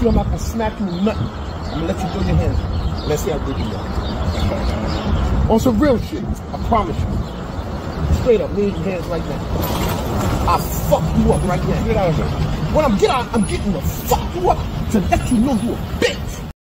see I'm not gonna smack you nothing. I'm gonna let you throw your hands. Let's see how good you are. On some real shit, I promise you. Straight up, leave your hands like that. I fuck you up right now. Get out of here. When I'm get out, I'm getting the fuck you up to let you know you a